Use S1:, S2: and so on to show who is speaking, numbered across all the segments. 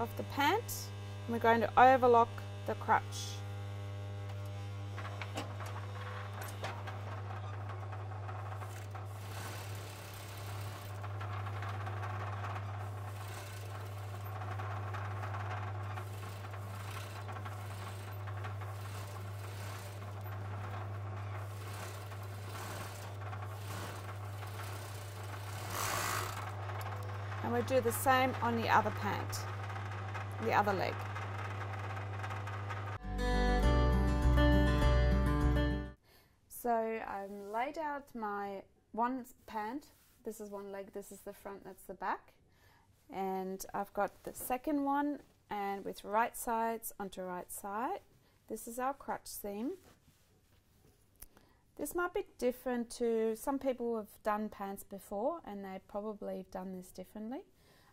S1: of the pant and we're going to overlock the crutch. And we'll do the same on the other pant, the other leg. So I've laid out my one pant. This is one leg, this is the front, that's the back. And I've got the second one and with right sides onto right side. This is our crutch seam. This might be different to some people who have done pants before and they probably have done this differently.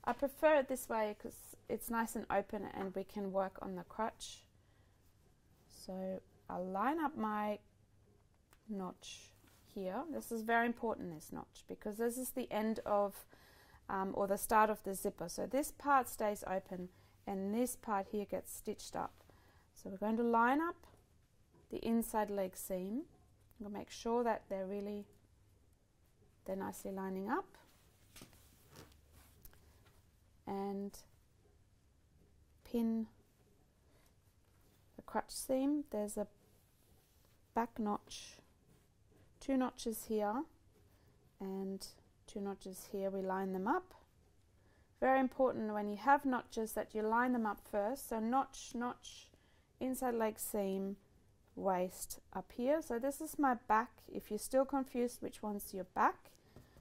S1: I prefer it this way because it's nice and open and we can work on the crutch. So I'll line up my notch here. This is very important, this notch, because this is the end of um, or the start of the zipper. So this part stays open and this part here gets stitched up. So we're going to line up the inside leg seam. I'm going to make sure that they're really, they're nicely lining up. And pin the crutch seam. There's a back notch two notches here and two notches here. We line them up. Very important when you have notches that you line them up first. So notch notch inside leg seam waist up here. So this is my back. If you're still confused which one's your back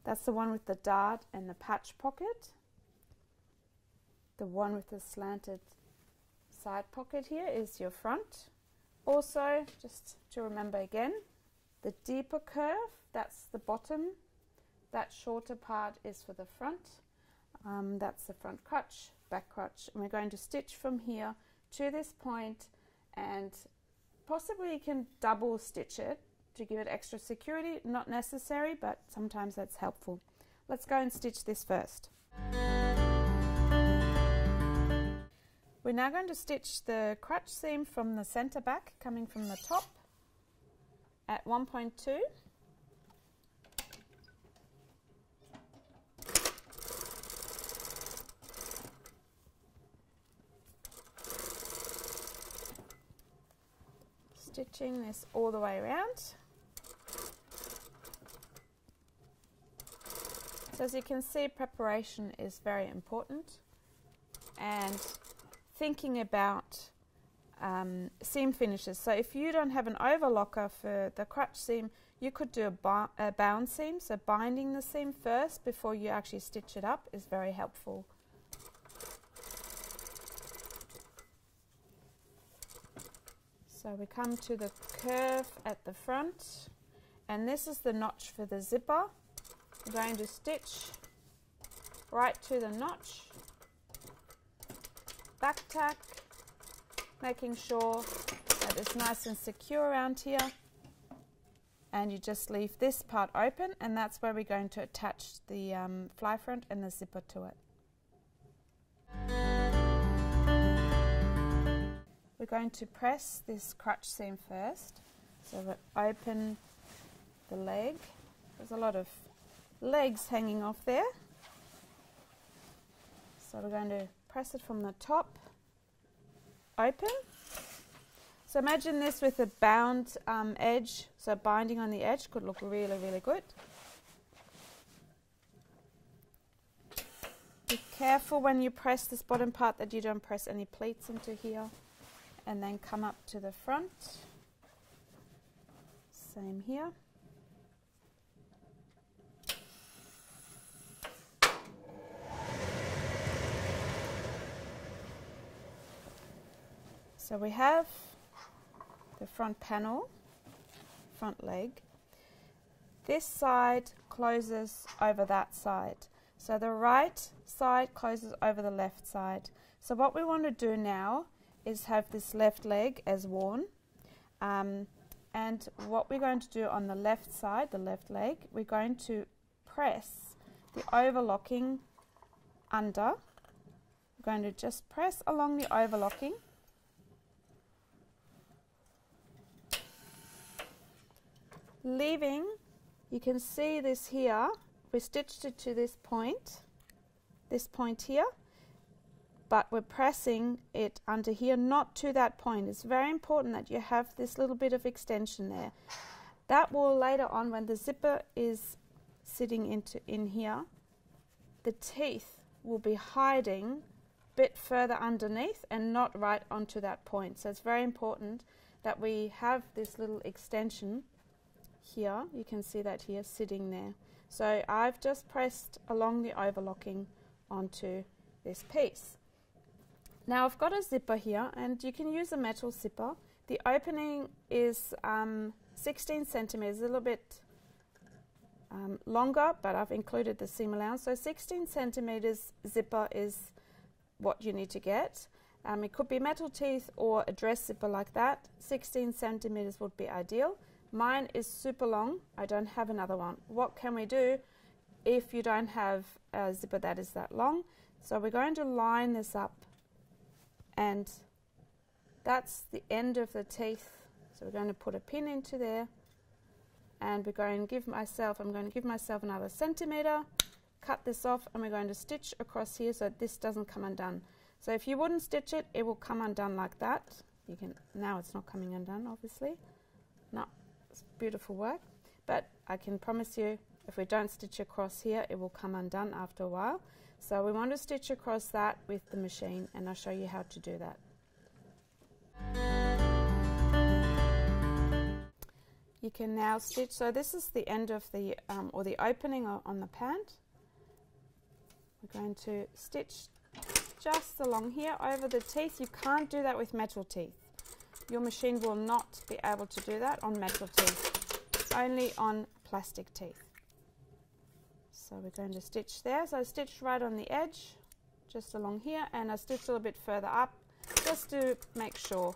S1: that's the one with the dart and the patch pocket the one with the slanted side pocket here is your front also just to remember again the deeper curve, that's the bottom. That shorter part is for the front. Um, that's the front crutch, back crutch. And we're going to stitch from here to this point and possibly you can double stitch it to give it extra security. Not necessary, but sometimes that's helpful. Let's go and stitch this first. We're now going to stitch the crutch seam from the center back coming from the top at 1.2 stitching this all the way around. So as you can see preparation is very important. And thinking about um, seam finishes. So if you don't have an overlocker for the crutch seam, you could do a, a bound seam. So binding the seam first before you actually stitch it up is very helpful. So we come to the curve at the front and this is the notch for the zipper. Going to stitch right to the notch, back tack, making sure that it's nice and secure around here and you just leave this part open and that's where we're going to attach the um, fly front and the zipper to it. We're going to press this crutch seam first so we open the leg. There's a lot of legs hanging off there. So we're going to press it from the top open. So imagine this with a bound um, edge, so binding on the edge could look really, really good. Be careful when you press this bottom part that you don't press any pleats into here and then come up to the front. Same here. So we have the front panel, front leg. This side closes over that side. So the right side closes over the left side. So what we want to do now is have this left leg as worn. Um, and what we're going to do on the left side, the left leg, we're going to press the overlocking under. We're going to just press along the overlocking. Leaving, you can see this here, we stitched it to this point, this point here, but we're pressing it under here, not to that point. It's very important that you have this little bit of extension there. That will later on, when the zipper is sitting into in here, the teeth will be hiding a bit further underneath and not right onto that point. So it's very important that we have this little extension here. You can see that here sitting there. So I've just pressed along the overlocking onto this piece. Now I've got a zipper here and you can use a metal zipper. The opening is um, 16 centimeters, a little bit um, longer, but I've included the seam allowance. So 16 centimeters zipper is what you need to get. Um, it could be metal teeth or a dress zipper like that. 16 centimeters would be ideal. Mine is super long. I don't have another one. What can we do if you don't have a zipper that is that long? So we're going to line this up and that's the end of the teeth. So we're going to put a pin into there and we're going to give myself, I'm going to give myself another centimeter, cut this off and we're going to stitch across here so this doesn't come undone. So if you wouldn't stitch it, it will come undone like that. You can, now it's not coming undone obviously. Beautiful work. But I can promise you if we don't stitch across here, it will come undone after a while. So we want to stitch across that with the machine and I'll show you how to do that. You can now stitch, so this is the end of the, um, or the opening on the pant. We're going to stitch just along here over the teeth. You can't do that with metal teeth. Your machine will not be able to do that on metal teeth, only on plastic teeth. So we're going to stitch there. So I stitched right on the edge, just along here, and I stitched a little bit further up, just to make sure